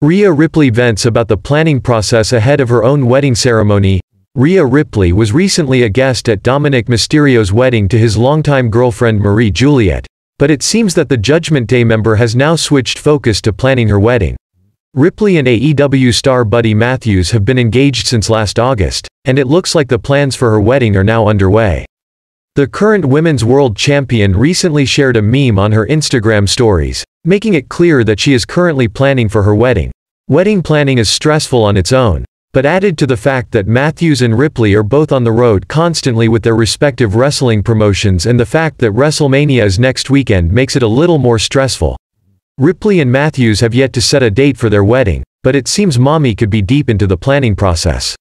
Rhea Ripley vents about the planning process ahead of her own wedding ceremony. Rhea Ripley was recently a guest at Dominik Mysterio's wedding to his longtime girlfriend Marie Juliette, but it seems that the Judgment Day member has now switched focus to planning her wedding. Ripley and AEW star Buddy Matthews have been engaged since last August, and it looks like the plans for her wedding are now underway. The current Women's World Champion recently shared a meme on her Instagram stories, making it clear that she is currently planning for her wedding. Wedding planning is stressful on its own, but added to the fact that Matthews and Ripley are both on the road constantly with their respective wrestling promotions and the fact that WrestleMania is next weekend makes it a little more stressful. Ripley and Matthews have yet to set a date for their wedding, but it seems mommy could be deep into the planning process.